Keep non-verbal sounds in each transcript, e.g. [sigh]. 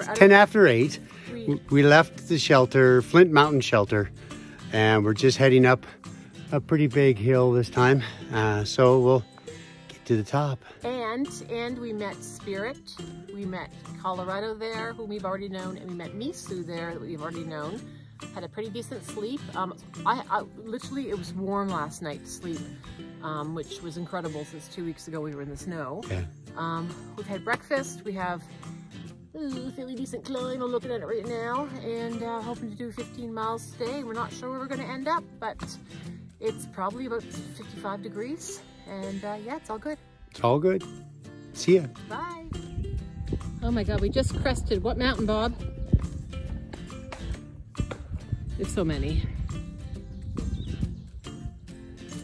And 10 after 8. we, We left the shelter, Flint Mountain Shelter, and we're just heading up a pretty big hill this time. Uh, so we'll get to the top. and and we met Spirit. We met Colorado there, whom we've already known, and we met Misu there that we've already known. Had a pretty decent sleep. Um, I, I literally it was warm last night to sleep, um, which was incredible since two weeks ago we were in the snow. Yeah. Um, we've had breakfast. We have ooh, fairly decent climb. I'm looking at it right now, and uh, hoping to do 15 miles today. We're not sure where we're going to end up, but it's probably about 55 degrees, and uh, yeah, it's all good. It's all good. See ya. Bye. Oh my God, we just crested what mountain, Bob? There's so many.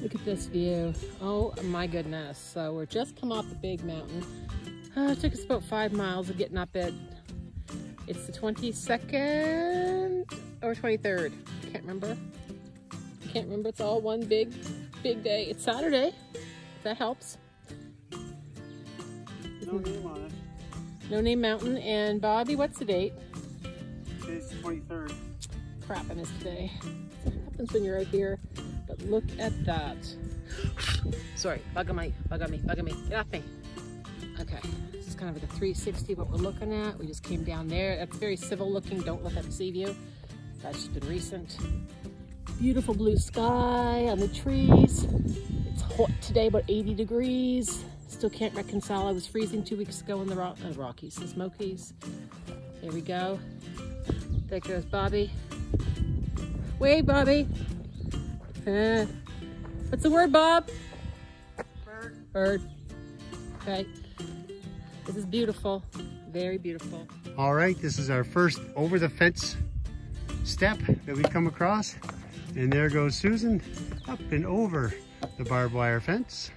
Look at this view. Oh my goodness. So we're just come off the big mountain. Uh, it took us about five miles of getting up it. It's the 22nd or 23rd. I Can't remember. I Can't remember. It's all one big, big day. It's Saturday. If that helps. No name on it. No Name Mountain. And Bobby, what's the date? Today's 23rd. Crap, I missed today. That's what happens when you're out here. But look at that. Sorry, bug on me, bug on me, bug on me. Get off me. Okay, this is kind of like a 360 what we're looking at. We just came down there. That's very civil looking. Don't look at the sea view. That's just been recent. Beautiful blue sky on the trees. It's hot today, about 80 degrees. Still can't reconcile. I was freezing two weeks ago in the Rock, uh, Rockies, the Smokies. There we go. There goes Bobby. Wait, Bobby. Uh, what's the word, Bob? Bird. Bird. Okay. This is beautiful. Very beautiful. All right, this is our first over the fence step that we've come across. And there goes Susan up and over the barbed wire fence.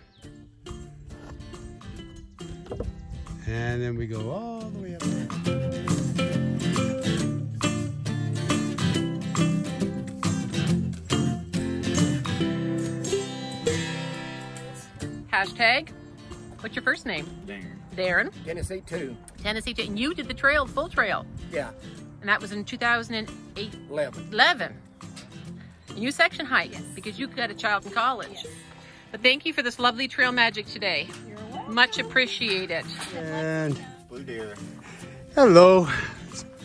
And then we go all the way up there. Hashtag. What's your first name? Darren. Darren. Tennessee two. Tennessee. 2. And you did the trail, full trail. Yeah, And that was in 2008. eleven. 11. And you section hike because you got a child in college. But thank you for this lovely trail magic today. Much appreciated. And Blue deer. hello.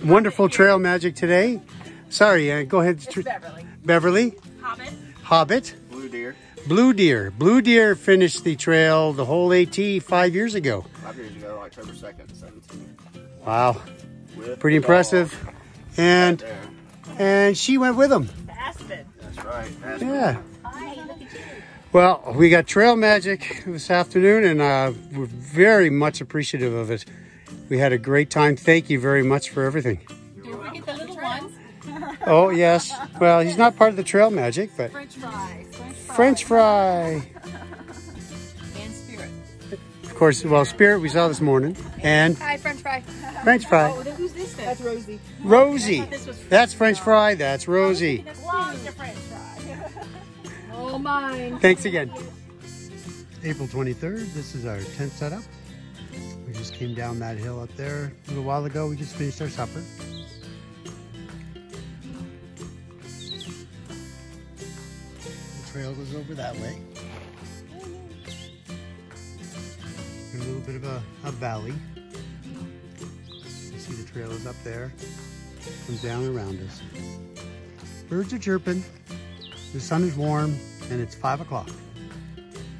Wonderful trail magic today. Sorry, uh, go ahead. Tr- Beverly. Beverly. Hobbit. Hobbit. Blue deer. Blue Deer. Finished the trail, the whole AT, five years ago. Five years ago, October second, seventeen. Wow. With Pretty impressive. dog And There. and she went with him. Aspen. That's right. That's Yeah. Hi, look at you. Well, we got trail magic this afternoon, and uh, we're very much appreciative of it. We had a great time. Thank you very much for everything. Don't forget the little ones. Oh yes. Well, he's not part of the trail magic, but French fries. French fry. [laughs] And spirit. Of course, well, Spirit we saw this morning, and Hi, French fry. French fry. Oh, who's this then? That's Rosie. Rosie. This was That's French fry. That's Rosie. Loves the French fry. [laughs] oh, mine. Thanks again. April 23rd, this is our tent setup. We just came down that hill up there a little while ago. We just finished our supper. Trail goes over that way. A little bit of a, a valley. You see the trail is up there. Comes down around us. Birds are chirping. The sun is warm and it's five o'clock.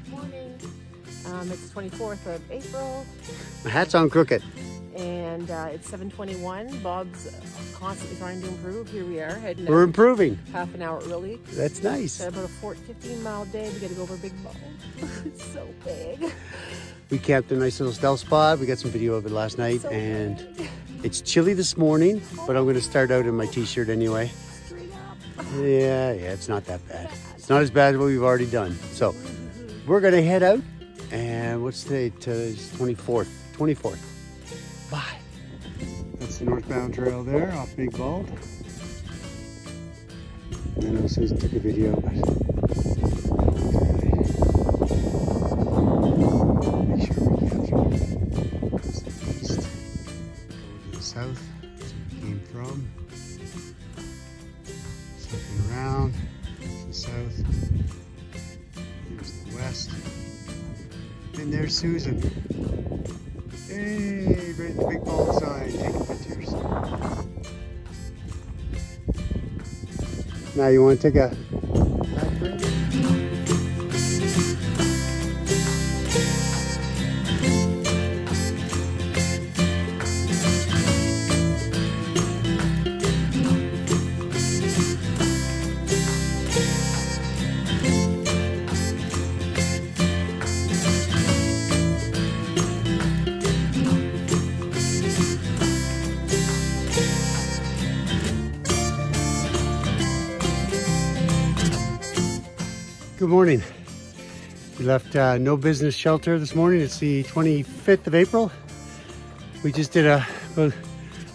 morning. Um, it's 24th of April. My hat's on crooked. And uh, it's 7:21. Bob's constantly trying to improve. Here we are, heading We're improving. half an hour early. That's nice. About a 14, 15 mile day. We got to go over Big Bald. [laughs] it's so big. We camped a nice little stealth spot. We got some video of it last night, So and big. [laughs] it's chilly this morning. But I'm going to start out in my t-shirt anyway. Straight up. Yeah, yeah, it's not that bad. It's not as bad as what we've already done. So we're going to head out, and what's today? Today's 24th. 24th. Bye. That's the northbound trail there off Big Bald. I know Susan took a video, but make sure we capture it. Goes to the east, over to the south. came from. Looking around. There's the south. Here's the west. And there's Susan. Now you want to take a Good morning. We left uh, No Business Shelter this morning. It's the 25th of April. We just did a about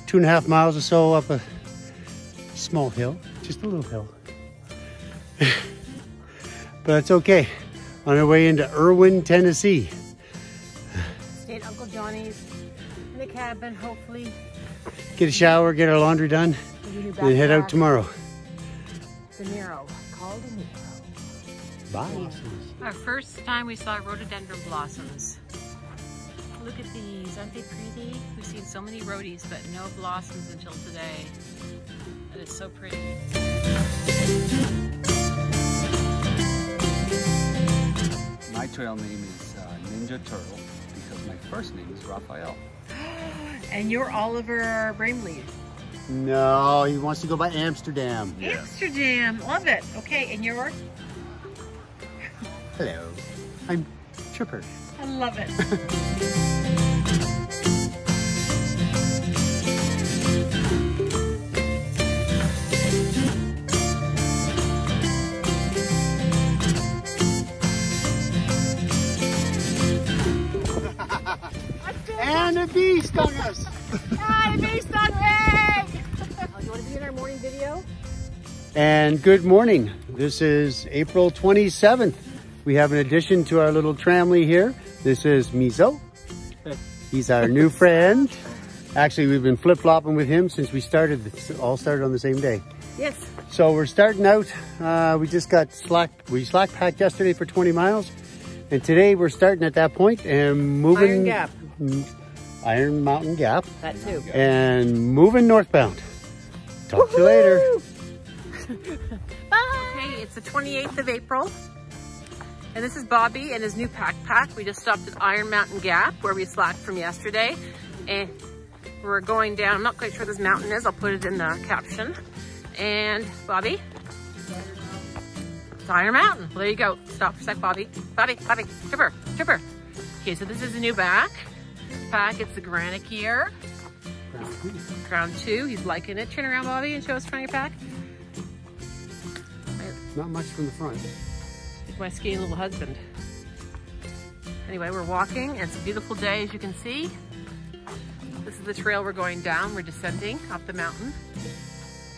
two and a half miles or so up a small hill, just a little hill. [laughs] but it's okay. On our way into Erwin, Tennessee. Stay at Uncle Johnny's in the cabin, hopefully. Get a shower, get our laundry done, and head out tomorrow. Time we saw rhododendron blossoms. Look at these, aren't they pretty? We've seen so many rhodies, but no blossoms until today. That is so pretty. My trail name is uh, Ninja Turtle because my first name is Raphael. [gasps] And you're Oliver Bramley. No, he wants to go by Amsterdam. Amsterdam, love it. Okay, and you're? [laughs] Hello. I'm Tripper. I love it. And a bee stung us. Ah, Hi, based on Ray! Oh, you want to be in our morning video? And good morning. This is April 27th. We have an addition to our little tramily here. This is Mizo. He's our new [laughs] friend. Actually, we've been flip-flopping with him since we started. This all started on the same day. Yes. So we're starting out. Uh, we just got slack. We slack packed yesterday for 20 miles, and today we're starting at that point and moving. Iron Gap. Mm, Iron Mountain Gap, That too. and moving northbound. Talk to you later. Bye. [laughs] Okay, it's the 28th of April. And this is Bobby and his new backpack. We just stopped at Iron Mountain Gap where we slacked from yesterday. And we're going down, I'm not quite sure this mountain is. I'll put it in the caption. And Bobby? It's Iron Mountain. Well, there you go. Stop for a sec, Bobby. Bobby, Bobby, Tripper, Tripper. Okay, so this is the new back. Pack, it's the Granite Gear. Crown two, he's liking it. Turn around, Bobby, and show us front of your pack. Not much from the front. It's my skinny little husband. Anyway, we're walking it's a beautiful day as you can see. This is the trail we're going down. We're descending up the mountain.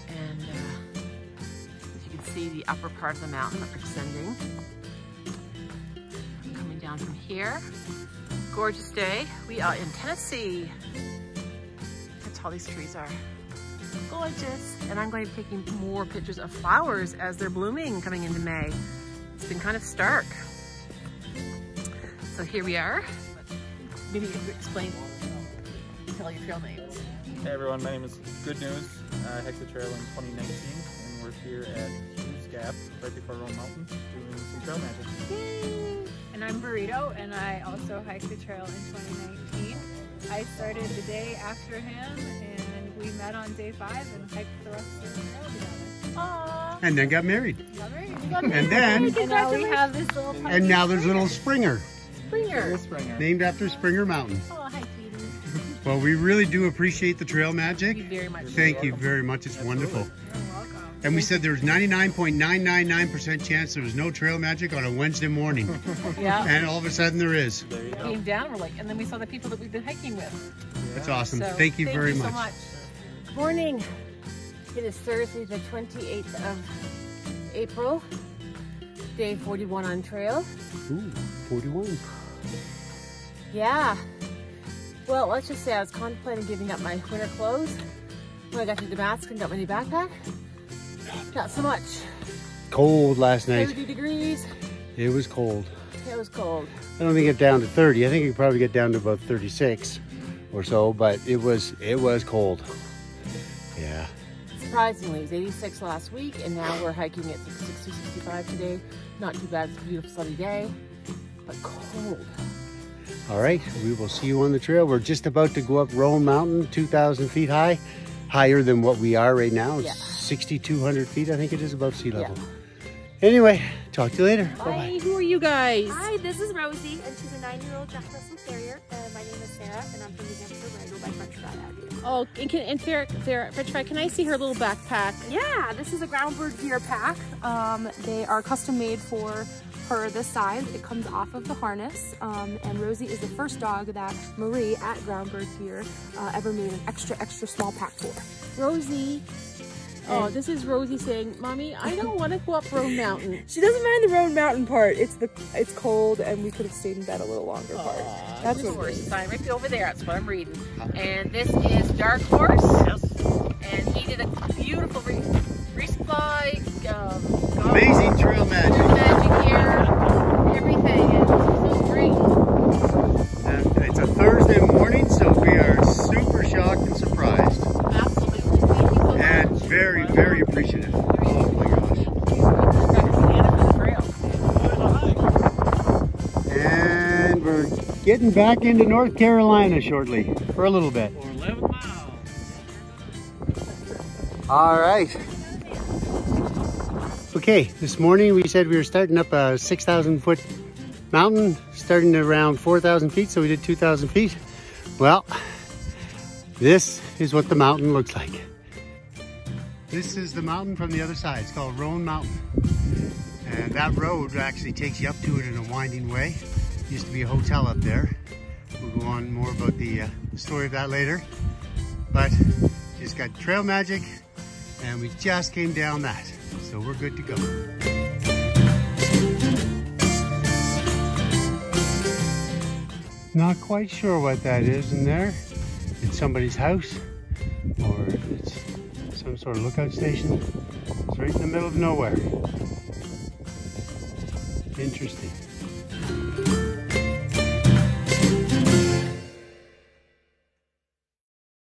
And uh, as you can see, the upper part of the mountain we're descending. Coming down from here. Gorgeous day. We are in Tennessee. Look how these trees are. Gorgeous. And I'm going to be taking more pictures of flowers as they're blooming coming into May. It's been kind of stark. So here we are. Maybe you could explain, tell your trail names. Hey everyone, my name is Good News. I hiked the trail in 2019 and we're here at Hughes Gap right before Roan Mountain doing some trail magic. And I'm Burrito, and I also hiked the trail in 2019. I started the day after him, and we met on day five and hiked the rest of the trail together. Aww. And then got married. Got married. And then, And now we have this little and now there's a little Springer, Springer. Springer. named after Springer Mountain. Oh, hi, sweetie. Well, we really do appreciate the trail magic. Thank you very much. Thank you very much. It's wonderful. You're welcome. And we said there was 99.999% chance there was no trail magic on a Wednesday morning. [laughs] Yeah. and all of a sudden there is. There you. Came down, we're like, and then we saw the people that we've been hiking with. That's awesome. So, thank you very so much. much. Morning. It is Thursday, the 28th of April, day 41 on trail. Ooh, 41. Yeah. Well, let's just say I was contemplating giving up my winter clothes When I got to Damascus, and got my new backpack. Not so much. Cold last night. 30 degrees. It was cold. It was cold. I don't think it down to 30. I think it could probably get down to about 36 or so, but it was it was cold. Yeah. Surprisingly, it was 86 last week, and now we're hiking at 60, 65 today. Not too bad. It's a beautiful sunny day, but cold. All right, we will see you on the trail. We're just about to go up Roan Mountain, 2,000 feet high, higher than what we are right now. Yeah. 6,200 feet, I think it is above sea level. Yeah. Anyway, talk to you later. Bye-bye. Hi, who are you guys? Hi, this is Rosie, and she's a nine-year-old Jack Russell Terrier. And my name is Sarah, and I'm from New Hampshire, Oh, and, can, and Farrah, Farrah, French fry, can I see her little backpack? Yeah, this is a Groundbird gear pack. Um, they are custom made for her this size. It comes off of the harness, um, and Rosie is the first dog that Marie at Groundbird Gear uh, ever made an extra, extra small pack for. Rosie. Oh, this is Rosie saying, Mommy, I don't want to go up Roan Mountain. [laughs] She doesn't mind the Roan Mountain part. It's the it's cold, and we could have stayed in bed a little longer part. That's This what horse it is is. sign right over there. That's what I'm reading. And this is Dark Horse. Yes. And he did a beautiful re resupply, um, Amazing trail magic. magic here, everything. Very, appreciative. Oh my gosh. And we're getting back into North Carolina shortly for a little bit. For 11 miles. All right. Okay, this morning we said we were starting up a 6,000 foot mountain, starting around 4,000 feet, so we did 2,000 feet. Well, this is what the mountain looks like. This is the mountain from the other side. It's called Roan Mountain. And that road actually takes you up to it in a winding way. Used to be a hotel up there. We'll go on more about the uh, story of that later. But just got trail magic and we just came down that. So we're good to go. Not quite sure what that is in there. It's somebody's house of lookout station. It's right in the middle of nowhere. Interesting.